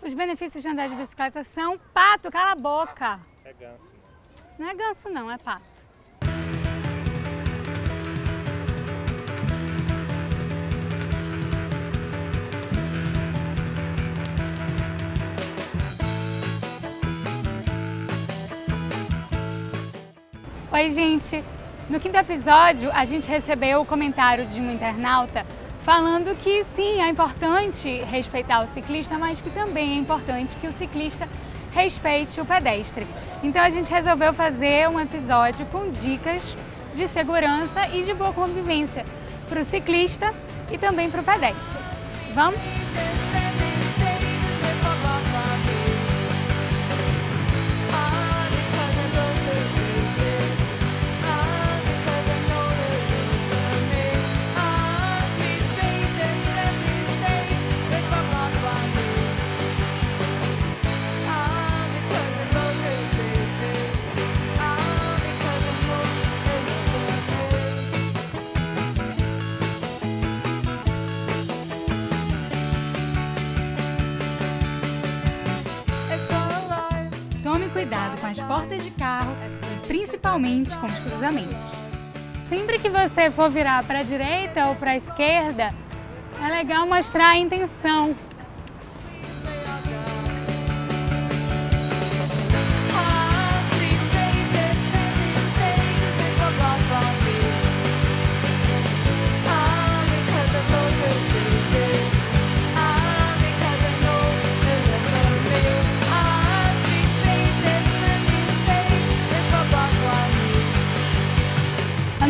Os benefícios de andar de bicicleta são pato, cala a boca. É ganso. Não é ganso não, é pato. Oi, gente! No quinto episódio, a gente recebeu o comentário de um internauta falando que sim, é importante respeitar o ciclista, mas que também é importante que o ciclista respeite o pedestre. Então a gente resolveu fazer um episódio com dicas de segurança e de boa convivência para o ciclista e também para o pedestre. Vamos? As portas de carro e principalmente com os cruzamentos. Sempre que você for virar para a direita ou para a esquerda, é legal mostrar a intenção.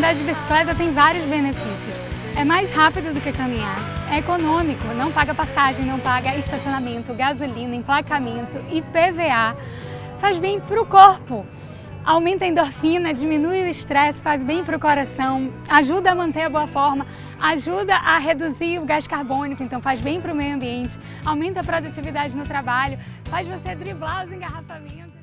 Andar de bicicleta tem vários benefícios. É mais rápido do que caminhar, é econômico, não paga passagem, não paga estacionamento, gasolina, emplacamento, IPVA. Faz bem para o corpo, aumenta a endorfina, diminui o estresse, faz bem para o coração, ajuda a manter a boa forma, ajuda a reduzir o gás carbônico, então faz bem para o meio ambiente, aumenta a produtividade no trabalho, faz você driblar os engarrafamentos.